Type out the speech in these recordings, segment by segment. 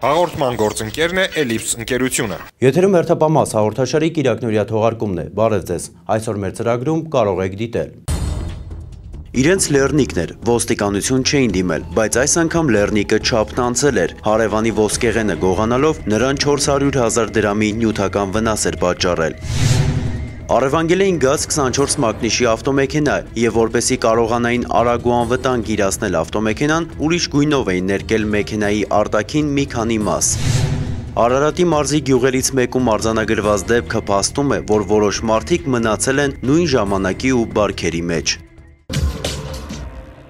Հաղորդման գործընկերն է Էլիպս ընկերությունը։ Եթերում հերթապամաս հաղորդաշարի Կիրակնորյա թողարկումն է։ Բարև ձեզ։ Այսօր մեր ծրագրում կարող եք դիտել։ Իրենց լեռնիկն էր, ոստիկանություն չէին դիմել, բայց այս անգամ լեռնիկը չափն անցել էր։ Հարևանի ոսկեղենը գողանալով նրան 400 հազար դրամի նյութական վնաս էր պատճառել։ Արևանգել էին գազ 24 մակնիշի ավտոմեքենա եւ որպեսի կարողանային արագ ու անվտանգ իրացնել ավտոմեքենան, ուրիշ գույնով էին ներկել մեքենայի արտաքին մի քանի մաս։ Արարատի մարզի գյուղերից մեկում արձանագրված դեպքը փաստում է, որ որոշ մարդիկ մնացել են նույն ժամանակի ու բարքերի մեջ։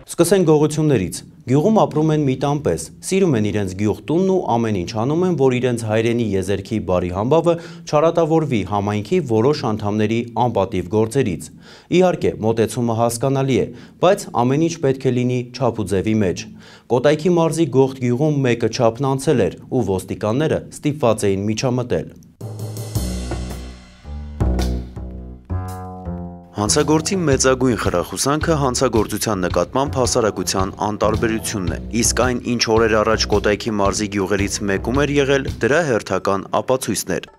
Սկսենք գողություններից։ Գյուղում ապրում են մի տանպես, սիրում են իրենց գյուղտունն ու ամեն ինչ անում են, որ իրենց հայրենի եզերքի բարի համբավը չարատավորվի համայնքի որոշ անդամների անպատիվ գործերից։ Իհարկե, մոտեցումը հասկանալի է, բայց ամեն ինչ պետք է լինի չափ ու ձևի մեջ։ Կոտայքի մարզի Գողթ գյուղում մեկը չափն անցել էր ու ոստիկանները ստիպված էին միջամտել։ Հանցագործի մեծագույն խրախուսանքը հանցագործության նկատմամբ հասարակության անտարբերությունն է, իսկ այն ինչ օրեր առաջ Կոտայքի մարզի գյուղերից մեկում էր եղել, դրա հերթական ապացույցներ։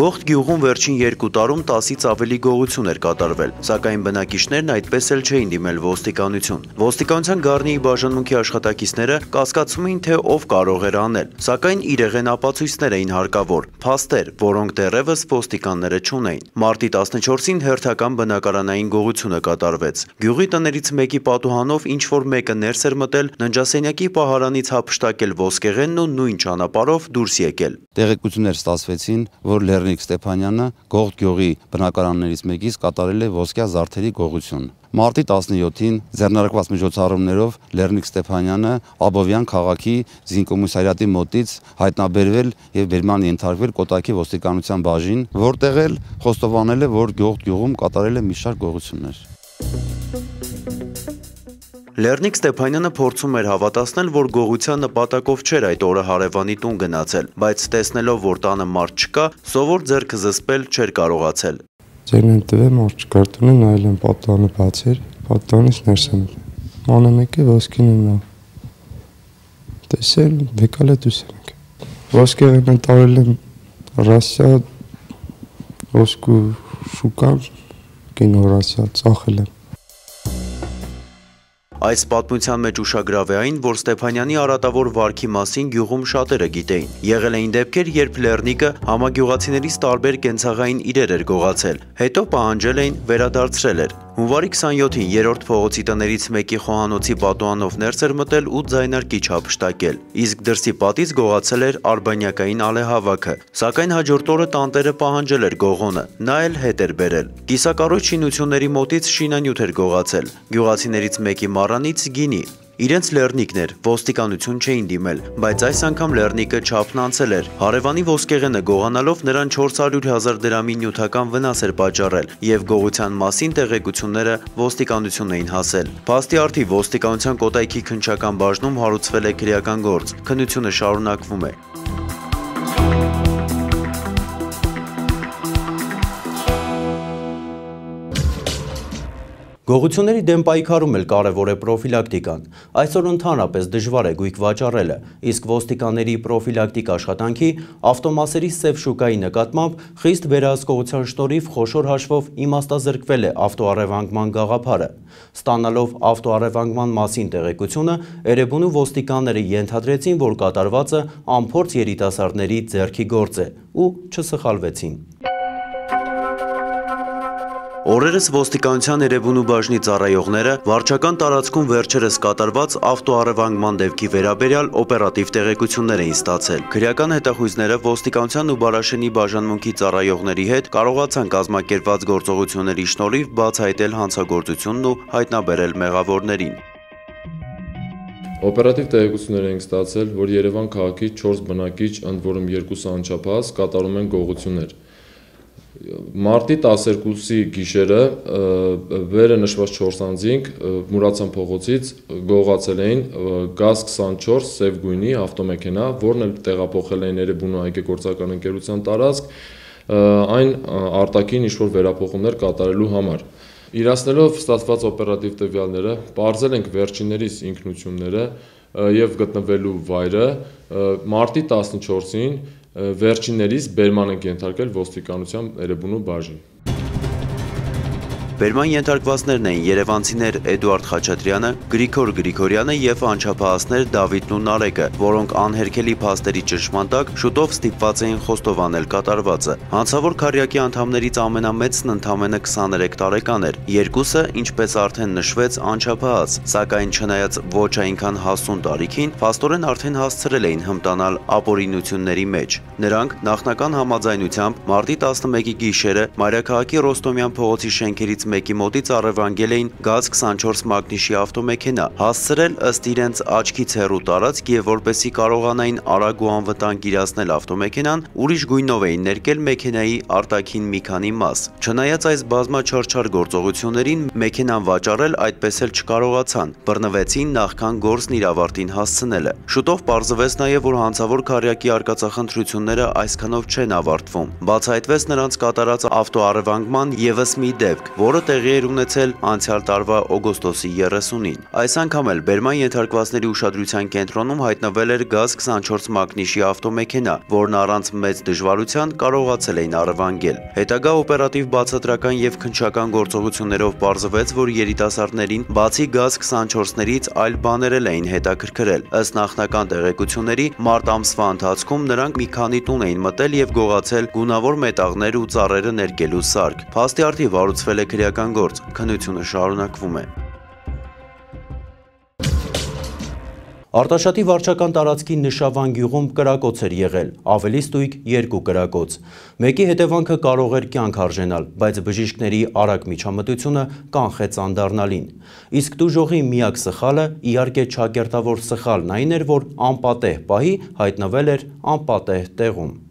Գողթ գյուղում վերջին երկու տարում 10-ից ավելի գողություն էր կատարվել, սակայն բնակիչներն այդպես էլ չէին դիմել ոստիկանություն։ Ոստիկանության գառնիի բաժանմունքի աշխատակիցները կասկածում էին, թե ով կարող էր անել, սակայն իրեղեն ապացույցներ էին հարկավոր, փաստեր, որոնք դեռևս ոստիկանները չունեին։ Մարտի 14-ին հերթական բնակարանային գողությունը կատարվեց։ Գյուղի տներից մեկի պատուհանով ինչ որ մեկը ներս էր մտել, ննջասենյակի պահարանից հափշտակել ոսկեղենն ու նույն ճանապարհով դուրս եկել։ Տեղեկություններ ստացվեցին, որ լեռնի Լեռնիկ Ստեփանյանը Գողթ գյուղի բնակարաններից մեկից կատարել է ոսկյա զարդերի գողություն։ Մարտի 17-ին ձեռնարկված միջոցառումներով Լեռնիկ Ստեփանյանը Աբովյան քաղաքի Զինկոմիսարիատի մոտից հայտնաբերվել եւ վերման ենթարկվել Կոտակի ոստիկանության բաժին, որտեղ էլ խոստովանել է, որ Գողթ գյուղում կատարել է մի շարք գողություններ։ Լեռնիկ Ստեփանյանը փորձում էր հավատացնել, որ գողության նպատակով չէր այդ օրը հարևանի տուն գնացել, բայց տեսնելով, որ տանը մարդ չկա, սովոր ձեռքը զսպել չէր կարողացել։ Ձերն են տվել մարդ չկար տունը, նայել եմ պատտանը բաց էր, պատտանից ներս եմ։ Անը մեկը ոսկին եմ նա։ Տեսել, եկալ է դուս ենք։ Ոսկեղեն են տարել եմ Ռասիա ոսկու շուկան կինորասիա ծախել եմ Այս պատմության մեջ ուշագրավ է այն, որ Ստեփանյանի արատավոր վարքի մասին գյուղում շատերը գիտեին։ Եղել էին դեպքեր, երբ Լեռնիկը համագյուղացիներից տարբեր կենցաղային իրեր էր գողացել, հետո պահանջել էին վերադարձրել էր։ Հունվարի 27-ին երրորդ փողոցի տներից մեկի խոհանոցի պատուանով ներս էր մտել ու ձայնարկիչ հափշտակել, իսկ դրսի պատից գողացել էր արբանյակային ալեհավաքը, սակայն հաջորդ օրը տանտերը պահանջել էր գողոնը, նա էլ հետ էր բերել։ Կիսակառույց շինությունների մոտից շինանյութ էր գողացել։ Գյուղացիներից մեկի մառանից գինի, Իրենց լեռնիկն էր, ոստիկանություն չէին դիմել, բայց այս անգամ լեռնիկը չափն անցել էր։ Հարևանի ոսկեղենը գողանալով նրան 400 հազար դրամի նյութական վնաս էր պատճառել եւ գողության մասին տեղեկությունները ոստիկանություն էին հասել։ Փաստի արդի ոստիկանության կոտայքի քնչական բաժնում հարուցվել է քրեական գործ։ Քննությունը շարունակվում է։ Գողությունների դեմ պայքարում էլ կարևոր է պրոֆիլակտիկան։ Այսօր ընդհանրապես դժվար է գույք վաճառելը, իսկ ոստիկանների պրոֆիլակտիկ աշխատանքի ավտոմասերի սև շուկայի նկատմամբ խիստ վերահսկողության շնորհիվ խոշոր հաշվով իմաստազրկվել է ավտոառևանգման գաղափարը։ Ստանալով ավտոառևանգման մասին տեղեկությունը, Էրեբունու ոստիկանները ենթադրեցին, որ կատարվածը անփորձ երիտասարդների ձեռքի գործ է ու չսխալվեցին։ Օրերս ոստիկանության Երևանու բաժնի ծառայողները վարչական տարածքում վերջերս կատարված ավտոառևանգման դեպքի վերաբերյալ օպերատիվ տեղեկություններ էին ստացել։ Քրեական հետախույզները ոստիկանության ու Բարաշենի բաժանմունքի ծառայողների հետ կարողացան կազմակերպված գործողությունների շնորհիվ բացահայտել հանցագործությունն ու հայտնաբերել մեղավորներին։ Օպերատիվ տեղեկություններ ենք ստացել, որ Երևան քաղաքի 4 բնակիչ, ընդ որում 2 անչափահաս, կատարում են գողություններ։ Մարտի 12-ի գիշերը վերը նշված 4 անձինք Մուրացան փողոցից գողացել էին գազ 24 սև գույնի ավտոմեքենա, որն էլ տեղափոխել էին Երևանու այգեգործական ընկերության տարածք այն արտակին ինչ-որ վերափոխումներ կատարելու համար։ Իրացնելով ստացված օպերատիվ տվյալները, ողջել ենք վերջիններիս ինքնությունները, եւ գտնվելու վայրը մարտի 14-ին վերջիններից բերման են կենթարկել ոստիկանության Էրեբունու բաժին։ Բերման ենթարկվածներն էին Երևանցիներ Էդուարդ Խաչատրյանը, Գրիգոր Գրիգորյանը եւ անչափահասներ Դավիթն ու Նարեկը, որոնք անհերքելի փաստերի ճնշման տակ շուտով ստիպված էին խոստովանել կատարվածը։ Հանցավոր քարյակի անդամներից ամենամեծն ընդամենը 23 տարեկան էր։ Երկուսը, ինչպես արդեն նշվեց, անչափահաս, սակայն չնայած ոչ այնքան հասուն տարիքին, փաստորեն արդեն հասցրել էին հմտանալ ապօրինությունների մեջ։ Նրանք նախնական համաձայնությամբ մարտի 11-ի գիշերը Մարիաքաղաքի Ռոստոմյան փողոցի շենքերից մեկի մոտից առևանգել էին GAZ-24 մագնիշի ավտոմեքենա, հասցրել ըստ իրենց աչքից հեռու տարածք եւ որպեսի կարողանային արագ ու անվտանգ իրացնել ավտոմեքենան, ուրիշ գույնով էին ներկել մեքենայի արտաքին մի քանի մաս։ Չնայած այս բազմաչարչար գործողություններին մեքենան վաճառել այդպես էլ չկարողացան, բռնվեցին նախքան գործն իր ավարտին հասցնելը։ Շուտով պարզվեց նաեւ, որ հանցավոր քարյակի արկածախնդրությունները այսքանով չեն ավարտվում։ Բացահայտվեց նրանց կատարած ավտոառևանգման եւս մի դեպք, որը որը տեղի էր ունեցել անցյալ տարվա օգոստոսի 30-ին։ Այս անգամ էլ Բերման ենթարկվածների ուշադրության կենտրոնում հայտնվել էր GAZ-24 մագնիշի ավտոմեքենա, որն առանց մեծ դժվարության կարողացել էին առևանգել։ Հետագա օպերատիվ բացատրական եւ քնչական գործողություններով պարզվեց, որ երիտասարդներին բացի GAZ-24-ներից այլ բաներ էլ էին հետաքրքրել։ Ըստ նախնական տեղեկությունների, մարտ ամսվա ընթացքում նրանք մի քանի տուն էին մտել եւ գողացել գունավոր մետաղներ ու ծառերը ներկելու սարք։ Փաստի արդի վարուցվել է քրեական քրեական գործ, քննությունը շարունակվում է։ Արտաշատի վարչական տարածքի նշավան գյուղում կրակոց էր եղել, ավելի ստույգ երկու կրակոց։ Մեկի հետևանքը կարող էր կյանք արժենալ, բայց բժիշկների արագ միջամտությունը կանխեց անդառնալին։ Իսկ դուժողի միակ սխալը իհարկե չակերտավոր սխալն այն էր, որ անպատեհ պահի հայտնվել էր անպատեհ տեղում։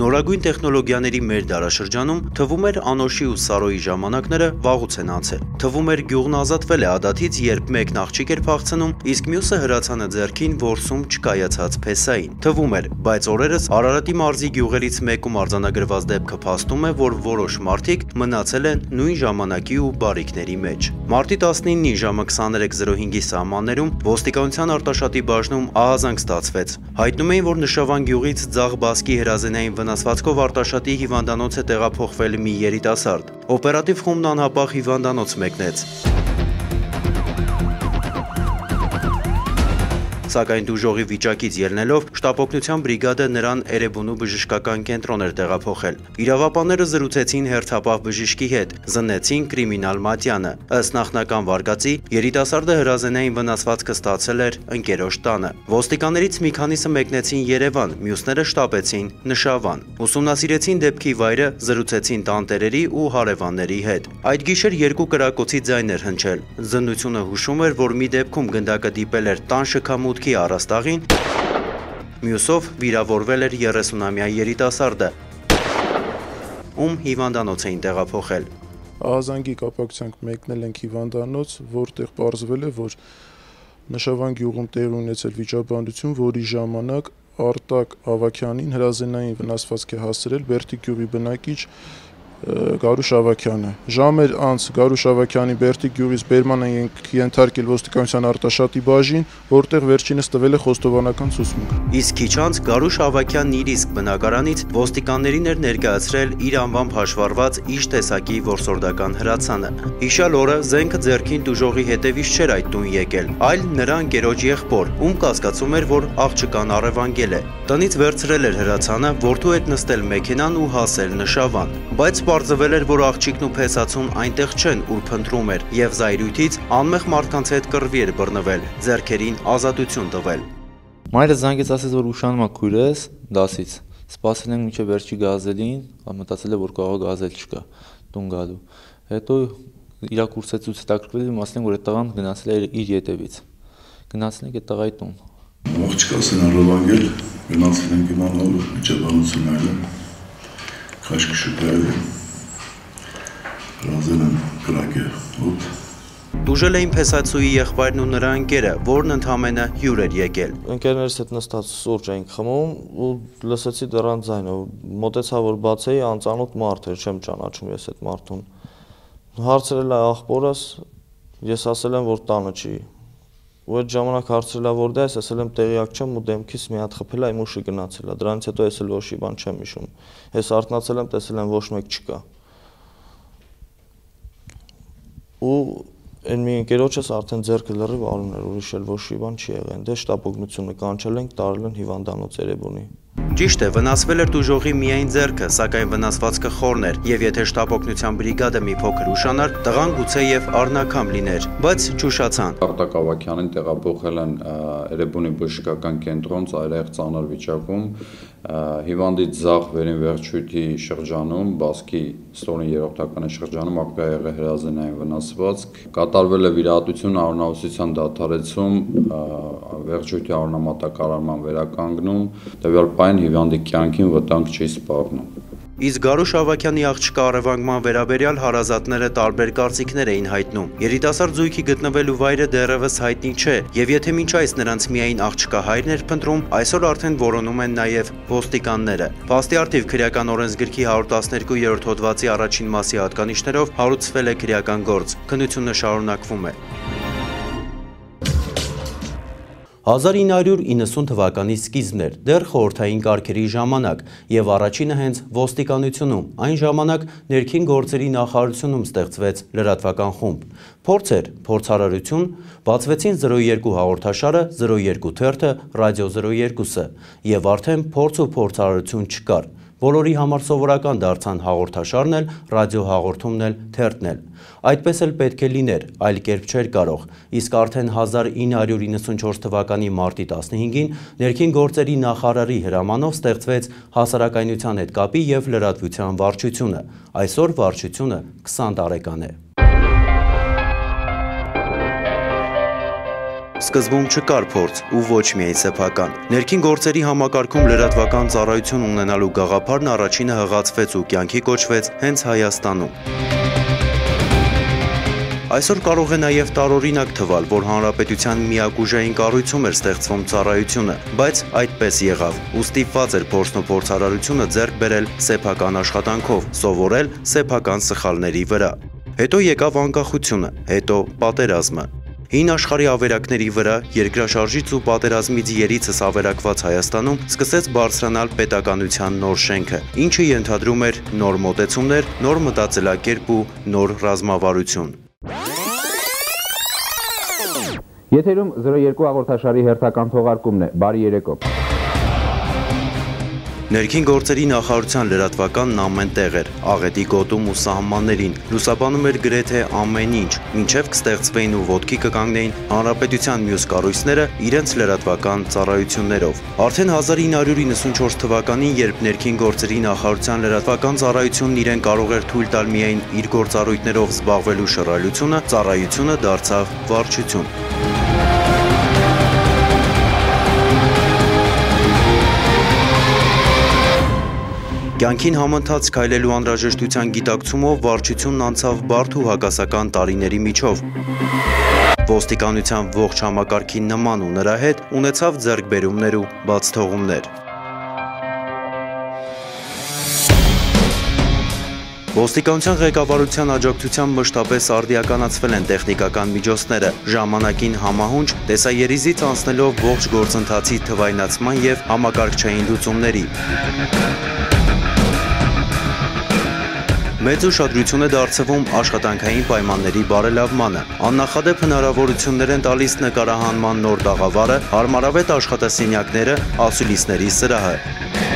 Նորագույն տեխնոլոգիաների մեր դարաշրջանում թվում էր Անոշի ու Սարոյի ժամանակները վաղուց են անցել։ Թվում էր գյուղն ազատվել է ադաթից, երբ մեկն աղջիկ էր փախցնում, իսկ մյուսը հրացանը ձեռքին որսում չկայացած փեսային։ Թվում էր, բայց օրերս Արարատի մարզի գյուղերից մեկում արձանագրված դեպքը փաստում է, որ որոշ մարդիկ մնացել են նույն ժամանակի ու բարիկների մեջ։ Մարտի 19-ի ժամը 23:05-ի սահմաններում ոստիկանության արտաշատի բաժնում ահազանգ ստացվեց։ Հայտնում էին, որ Նշավան գյուղից Ձաղ Բասկի հրազենային վնասվածքով Արտաշատի հիվանդանոց է տեղափոխվել մի երիտասարդ։ Օպերատիվ խումբն անհապաղ հիվանդանոց մեկնեց։ Սակայն դուժողի վիճակից ելնելով շտապօգնության բրիգադը նրան Էրեբունու բժշկական կենտրոն էր տեղափոխել։ Իրավապանները զրուցեցին հերթապահ բժշկի հետ, զննեցին կրիմինալ Մատյանը։ Ըստ նախնական վարկածի, երիտասարդը հրազենային վնասվածքը ստացել էր ընկերոջ տանը։ Ոստիկաններից մի քանիսը մեկնեցին Երևան, մյուսները շտապեցին Նշավան։ Ուսումնասիրեցին դեպքի վայրը, զրուցեցին տանտերերի ու հարևանների հետ։ Այդ գիշեր երկու կրակոցի ձայն էր հնչել։ Զննությունը հուշում էր, որ մի դեպքում գնդակը դիպել էր տան շքամուտ մուտքի առաստաղին, մյուսով վիրավորվել էր 30-ամյա երիտասարդը, ում հիվանդանոց էին տեղափոխել։ Ահազանգի կապակցությամբ մեկնել ենք հիվանդանոց, որտեղ պարզվել է, որ Նշավան գյուղում տեղ ունեցել վիճաբանդություն, որի ժամանակ Արտակ Ավակյանին հրազենային վնասվածք է հասցրել Բերտի գյուղի բնակիչ Գարուշ Ավակյանը։ Ժամեր անց Գարուշ Ավակյանի Բերտիկ գյուղից Բերման են ենթարկել ոստիկանության արտաշատի բաժին, որտեղ վերջինս տվել է խոստովանական ցուցմունք։ Իսկ քիչ անց Գարուշ Ավակյանն իր իսկ բնակարանից ոստիկաններին էր ներկայացրել իր անվամբ հաշվառված իշ տեսակի որսորդական հրացանը։ Հիշալ օրը զենքը ձեռքին դուժողի հետևից չէր այդ տուն եկել, այլ նրան գերոջ եղբոր, ում կասկածում էր, որ աղջկան առևանգել է։ Տնից վերցրել էր հրացանը, որդու հետ նստել մեքենան ու հասել նշավան, բայց պարզվել էր, որ աղջիկն ու փեսացուն այնտեղ չեն, ուր փնտրում էր, եւ զայրույթից անմեղ մարդկանց հետ կռվի էր բռնվել, ձեռքերին ազատություն տվել։ Մայրը զանգեց ասեց, որ ուշանում է քույրս դասից։ Սպասել ենք մինչև վերջի գազելին, մտածել է, որ կարող գազել չկա տուն գալու։ Հետո իր կուրսեցուց հետաքրքրվել եմ, ասել են, որ այդ տղան գնացել է իր յետևից։ Գնացել ենք այդ տղայի տուն։ Աղջկասն առողանգել, գնացել ենք իմանալու միջաբանություն այլն քաշք շուկայել հրազել են կրակը ոտ։ Դուժել էին Փեսացուի եղբայրն ու նրա ընկերը, որն ընդամենը հյուր էր եկել։ Ընկերներս հետ նստած սուրճ էինք խմում ու լսեցի դրան ձայնը, մոտեցա որ բացեի անծանոթ մարդ էր, չեմ ճանաչում ես այդ մարդուն։ Հարցրել է աղբորս, ես ասել եմ որ տանը չի։ ու այդ ժամանակ հարցրել է որ դա ես ասել եմ տեղյակ չեմ ու դեմքից մի հատ խփել է իմ ուշը գնացել է դրանից հետո ես էլ ոչի բան չեմ հիշում ես արթնացել եմ տեսել եմ ոչ մեկ չկա ու այն մի ընկերոջս արդեն ձերքը լրիվ արուն էր ուրիշ էլ ոչ մի բան չի եղել դե շտապ օգնությունը կանչել ենք տարել են հիվանդանոց Երևանի Ճիշտ է, վնասվել էր դուժողի միայն ձեռքը, սակայն վնասվածքը խորն էր, եւ եթե շտապօգնության բրիգադը մի փոքր ուշանար, տղան գուցե եւ առնակամ լիներ, բայց ճուշացան։ Արտակ Ավակյանին տեղափոխել են Երևանի բժշկական կենտրոն ծայրահեղ ծանր վիճակում, հիվանդից զախ վերին վերջույթի շրջանում, բասկի ստորին երրորդականի շրջանում ակտա եղել հրազենային վնասվածք, կատարվել է վիրահատություն առնահոսության դադարեցում, վերջույթի առնամատակարարման վերականգնում, տվյալ պայն հիվանդի կյանքին վտանգ չի սպառնում։ Իսկ Գարուշ Ավակյանի աղջկա առևանգման վերաբերյալ հարազատները տարբեր կարծիքներ էին հայտնում։ Երիտասարդ զույգի գտնվելու վայրը դեռևս հայտնի չէ, եւ եթե մինչ այս նրանց միայն աղջկա հայրն էր փնտրում, այսօր արդեն որոնում են նաեւ ոստիկանները։ Փաստի արդիվ քրեական օրենսգրքի 112-րդ հոդվածի առաջին մասի հատկանիշներով հարուցվել է քրեական գործ։ Քննությունը շարունակվում է։ 1990 թվականի սկիզբն էր, դեռ խորհրդային կարգերի ժամանակ եւ առաջինը հենց ոստիկանությունում, այն ժամանակ ներքին գործերի նախարարությունում ստեղծվեց լրատվական խումբ։ Փորձ էր, փորձարարություն, բացվեցին 02 հաղորդաշարը, 02 թերթը, ռադիո 02-ը եւ արդեն փորձ ու փորձարարություն չկար։ Բոլորի համար սովորական դարձան հաղորդաշարն էլ, ռադիո հաղորդումն էլ, թերթն էլ։ Այդպես էլ պետք է լիներ, այլ կերպ չէր կարող։ Իսկ արդեն 1994 թվականի մարտի 15-ին ներքին գործերի նախարարի հրամանով ստեղծվեց հասարակայնության հետ կապի եւ լրատվության վարչությունը։ Այսօր վարչությունը 20 տարեկան է։ Սկզբում չկար փորձ ու ոչ միայն սեփական։ Ներքին գործերի համակարգում լրատվական ծառայություն ունենալու գաղափարն առաջինը հղացվեց ու կյանքի կոչվեց հենց Հայաստանում։ Այսօր կարող է նաև տարօրինակ թվալ, որ հանրապետության միակ ուժային կառույցում էր ստեղծվում ծառայությունը, բայց այդպես եղավ։ Ու ստիպված էր փորձն ու փորձարարությունը ձեռք բերել սեփական աշխատանքով, սովորել սեփական սխալների վրա։ Հետո եկավ անկախությունը, հետո պատերազմը։ Հին աշխարհի ավերակների վրա երկրաշարժից ու պատերազմից երիցս ավերակված Հայաստանում սկսեց բարձրանալ պետականության նոր շենքը, ինչը ենթադրում էր նոր մոտեցումներ, նոր մտածելակերպ ու նոր ռազմավարություն։ Եթերում 02 հաղորդաշարի հերթական թողարկումն է։ Բարի երեկո։ Ներքին գործերի նախարարության լրատվականն ամեն տեղ էր, աղետի գոտում ու սահմաններին, լուսաբանում էր գրեթե ամեն ինչ, մինչև կստեղծվեին ու ոտքի կկանգնեին հանրապետության մյուս կառույցները իրենց լրատվական ծառայություններով։ Արդեն 1994 թվականին, երբ ներքին գործերի նախարարության լրատվական ծառայությունն իրեն կարող էր թույլ տալ միայն իր գործառույթներով զբաղվելու շռայլությունը, ծառայությունը դարձավ վարչություն։ Կյանքին համընթաց քայլելու անհրաժեշտության գիտակցումով վարչությունն անցավ բարդ ու հակասական տարիների միջով։ Ոստիկանության ողջ համակարգի նման ու նրա հետ ունեցավ ձեռքբերումներ ու բաց թողումներ։ Ոստիկանության ղեկավարության աջակցությամբ մշտապես արդիականացվել են տեխնիկական միջոցները, ժամանակին համահունչ տեսայերիզից անցնելով ողջ գործընթացի թվայնացման եւ համակարգչային լուծումների։ Մեծ ուշադրություն է դարձվում աշխատանքային պայմանների բարելավմանը։ Աննախադեպ հնարավորություններ են տալիս նկարահանման նոր տաղավարը, հարմարավետ աշխատասենյակները, ասուլիսների սրահը։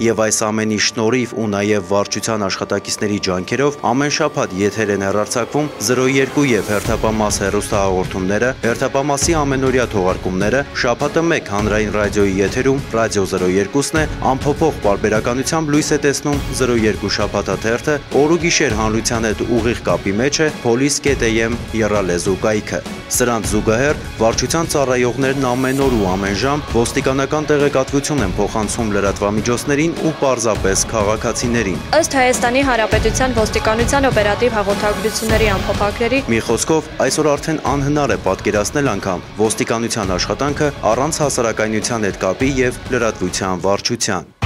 Եվ այս ամենի շնորհիվ ու նաև վարչության աշխատակիցների ջանքերով ամեն շաբաթ եթեր են հեռարձակվում 02 եւ հերթապամաս հեռուստահաղորդումները, հերթապամասի ամենօրյա թողարկումները, շաբաթը 1 հանրային ռադիոյի եթերում ռադիո 02-ն է, ամփոփող բարբերականությամբ լույս է տեսնում 02 շաբաթաթերթը, օր ու գիշեր հանրության հետ ուղիղ կապի մեջ է police.am երալեզու կայքը։ Սրանց զուգահեռ վարչության ծառայողներն ամեն օր ու ամեն ժամ ոստիկանական տեղեկատվություն են փոխանցում լրատվամիջոցներին ժողովրդին ու պարզապես քաղաքացիներին։ Ըստ Հայաստանի Հանրապետության ոստիկանության օպերատիվ հաղորդագրությունների ամփոփակների մի խոսքով այսօր արդեն անհնար է պատկերացնել անգամ ոստիկանության աշխատանքը առանց հասարակայնության հետ կապի եւ լրատվության վարչության։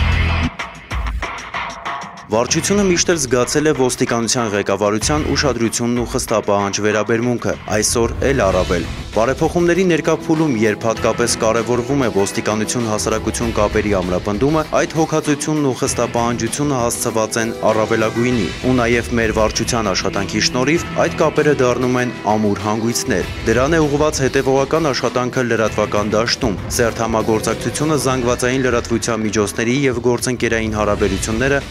Վարչությունը միշտ էլ զգացել է ոստիկանության ղեկավարության ուշադրությունն ու խստապահանջ վերաբերմունքը, այսօր էլ առավել։ Բարեփոխումների ներկա փուլում, երբ հատկապես կարևորվում է ոստիկանություն հասարակություն կապերի ամրապնդումը, այդ հոգացությունն ու խստապահանջությունը հասցված են առավելագույնի, ու նաև մեր վարչության աշխատանքի շնորհիվ այդ կապերը դառնում են ամուր հանգույցներ։ Դրան է ուղղված հետևողական աշխատանքը լրատվական դաշտում, սերտ համագործակցությունը զանգվածային լրատվության միջոցների եւ գործընկերային հարաբերությունները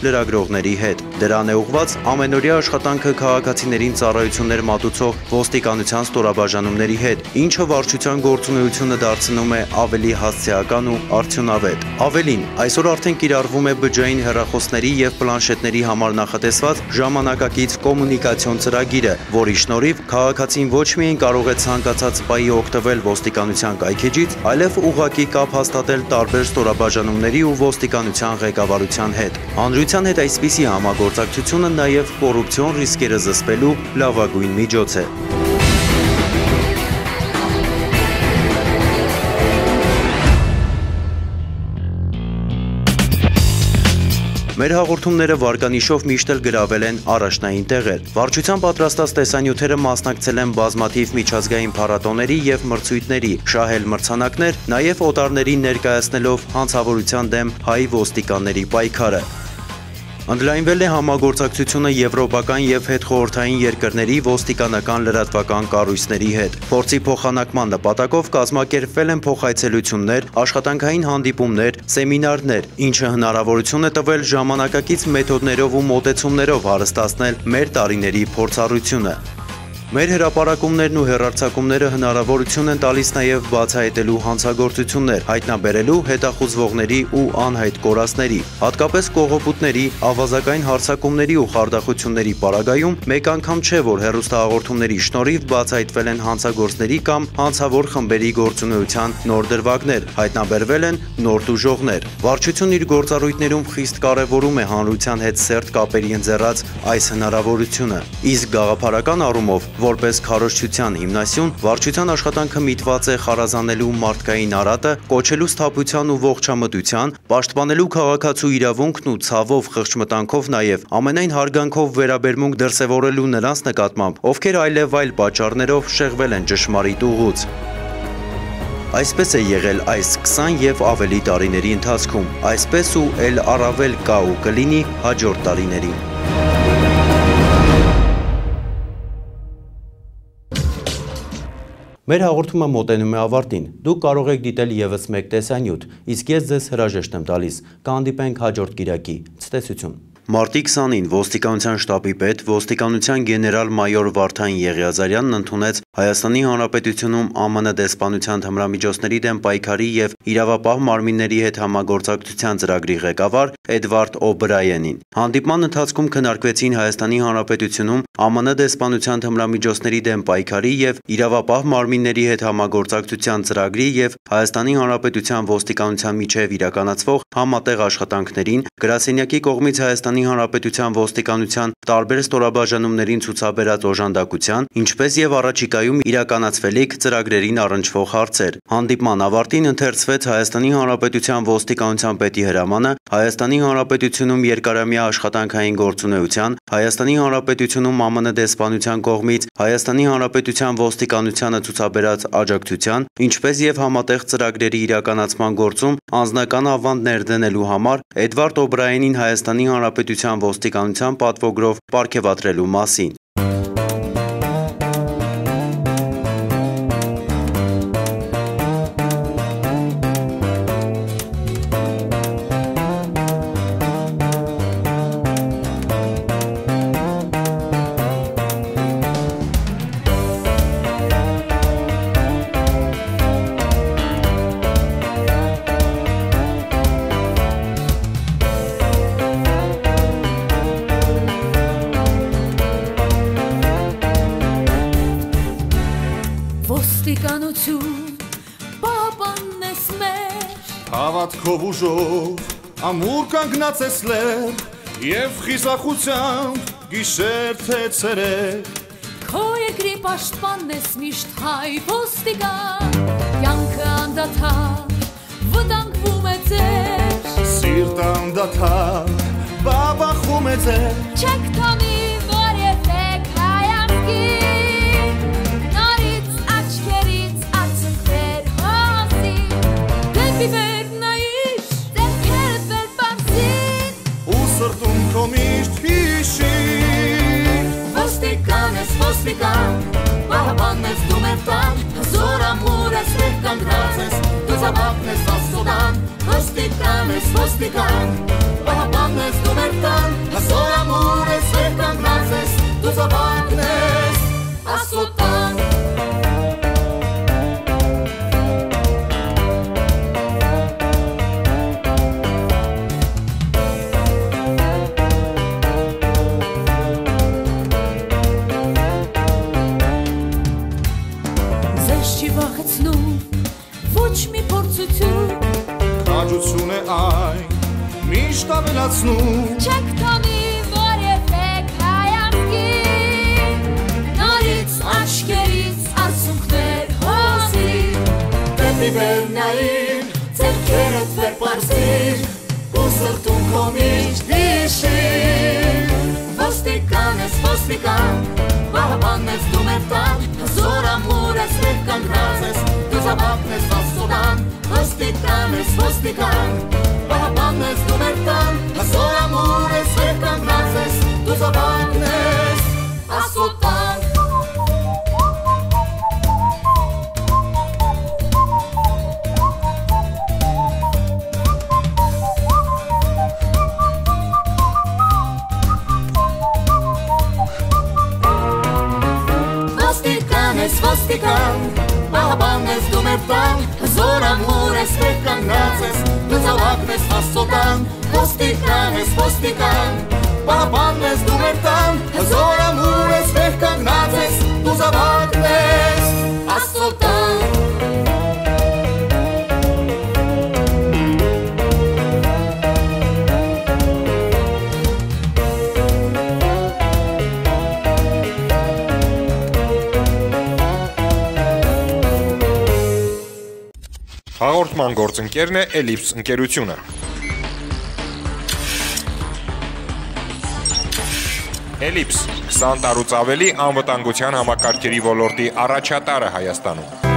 լրագրողների հետ։ Դրան է ուղղված ամենօրյա աշխատանքը քաղաքացիներին ծառայություններ մատուցող ոստիկանության ստորաբաժանումների հետ, ինչը վարչության գործունեությունը դարձնում է ավելի հասցեական ու արդյունավետ։ Ավելին, այսօր արդեն կիրառվում է բջջային հեռախոսների եւ պլանշետների համար նախատեսված ժամանակակից կոմունիկացիոն ծրագիրը, որի շնորհիվ քաղաքացին ոչ միայն կարող է ցանկացած պայի օգտվել ոստիկանության կայքեջից, այլև ուղակի կապ հաստատել տարբեր ստորաբաժանումների ու ոստիկանության ղեկավարության հետ։ Հանրության հետ այսպիսի համագործակցությունը նաև կոռուպցիոն ռիսկերը զսպելու լավագույն միջոց է։ Մեր հաղորդումները վարկանիշով միշտ էլ գրավել են առաջնային տեղեր։ Վարչության պատրաստած տեսանյութերը մասնակցել են բազմաթիվ միջազգային փառատոների եւ մրցույթների, շահել մրցանակներ, նաեւ օտարներին ներկայացնելով հանցավորության դեմ հայ ոստիկանների պայքարը։ Ընդլայնվել է համագործակցությունը եվրոպական եւ հետխորհրդային երկրների ոստիկանական լրատվական կառույցների հետ։ Փորձի փոխանակման նպատակով կազմակերպվել են փոխայցելություններ, աշխատանքային հանդիպումներ, սեմինարներ, ինչը հնարավորություն է տվել ժամանակակից մեթոդներով ու մոտեցումներով հարստացնել մեր տարիների փորձառությունը։ Մեր հրապարակումներն ու հերարցակումները հնարավորություն են տալիս նաև բացահայտելու հանցագործություններ, հայտնաբերելու հետախուզվողների ու անհայտ կորածների, հատկապես կողոպուտների, ավազակային հարցակումների ու խարդախությունների պարագայում մեկ անգամ չէ, որ հերոստահաղորդումների շնորհիվ բացահայտվել են հանցագործների կամ հանցավոր խմբերի գործունեության նոր դրվագներ, հայտնաբերվել են նոր դուժողներ։ Վարչությունն իր գործառույթներում խիստ կարևորում է հանրության հետ սերտ կապերի ընձեռած այս հնարավորությունը։ Իսկ գաղափարական առումով Որպես քարոշչության հիմնասյուն, վարչության աշխատանքը միտված է խարազանելու մարդկային արատը, կոչելու սթափության ու ողջամտության, պաշտպանելու քաղաքացու իրավունքն ու ցավով խղճմտանքով նաև ամենայն հարգանքով վերաբերմունք դրսևորելու նրանց նկատմամբ, ովքեր այլև այլ պատճառներով շեղվել են ճշմարիտ ուղուց։ Այսպես է եղել այս 20 եւ ավելի տարիների ընթացքում, այսպես ու ել առավել կա ու կլինի հաջորդ տարիներին։ Մեր հաղորդումը մոտենում է ավարտին։ Դուք կարող եք դիտել եւս մեկ տեսանյութ, իսկ ես ձեզ հրաժեշտ եմ տալիս։ Կհանդիպենք հաջորդ Կիրակի։ Ցտեսություն։ Մարտի 20-ին ոստիկանության շտաբի պետ, ոստիկանության գեներալ-մայոր Վարդան Եղիազարյանն ընդունեց Հայաստանի Հանրապետությունում ԱՄՆ դեսպանության թմրամիջոցների դեմ պայքարի եւ իրավապահ մարմինների հետ համագործակցության ծրագրի ղեկավար Էդվարդ Օբրայանին։ Հանդիպման ընթացքում քննարկվեցին Հայաստանի Հանրապետությունում ԱՄՆ դեսպանության թմրամիջոցների դեմ պայքարի եւ իրավապահ մարմինների հետ համագործակցության ծրագրի եւ Հայաստանի Հանրապետության ոստիկանության միջև իրականացվող համատեղ աշխատանքներին գրասենյակի կողմից Հայաստանի Հայաստանի Հանրապետության ոստիկանության տարբեր ստորաբաժանումներին ցուցաբերած օժանդակության, ինչպես եւ առաջիկայում իրականացվելիք ծրագրերին առնչվող հարցեր։ Հանդիպման ավարտին ընթերցվեց Հայաստանի Հանրապետության ոստիկանության պետի հրամանը Հայաստանի Հանրապետությունում երկարամյա աշխատանքային գործունեության, Հայաստանի Հանրապետությունում ԱՄՆ դեսպանության կողմից Հայաստանի Հանրապետության ոստիկանությանը ցուցաբերած աջակցության, ինչպես եւ համատեղ ծրագրերի իրականացման գործում անձնական ավանդ ներդնելու համար Էդվարդ Օբրայանին Հայաստանի Հանրապետության Հանրապետության ոստիկանության պատվոգրով պարգևատրելու մասին։ հավատքով ուժով ամուր կանգնած ես լեր եւ խիզախությամբ գիշեր թե ցերեկ քո երկրի պաշտպանն ես միշտ հայ ոստիկան յանքը անդադար վտանգվում է ձեր սիրտ անդադար բաբախում է ձեր Չեք թողնի Ոստիկան ես ոստիկան Պահապանն ես դու մեր տան Հզոր ամուր ես մեր կանգնած ես Դու զավակն ես աստուդան Ոստիկան ես ոստիկան Պահապանն Պահապանն ես դու մեր տան Հզոր ամուր ես մեր կանգնած ես Դու զավակն ես աստուդան Ոստիկան ես ոստիկան Պահապանն ես դու ոստիկան Պահապանն ես դու մեր տան Հզոր ամուր ես մեր կանգնած ես Դու զավակն ես աստուդան Ոստիկան ես ոստիկան Պահապանն ես դու մեր Հաղորդման գործընկերն է Ellipse ընկերությունը։ Ellipse 20 տարուց ավելի անվտանգության համակարգերի ոլորտի առաջատարը Հայաստանում։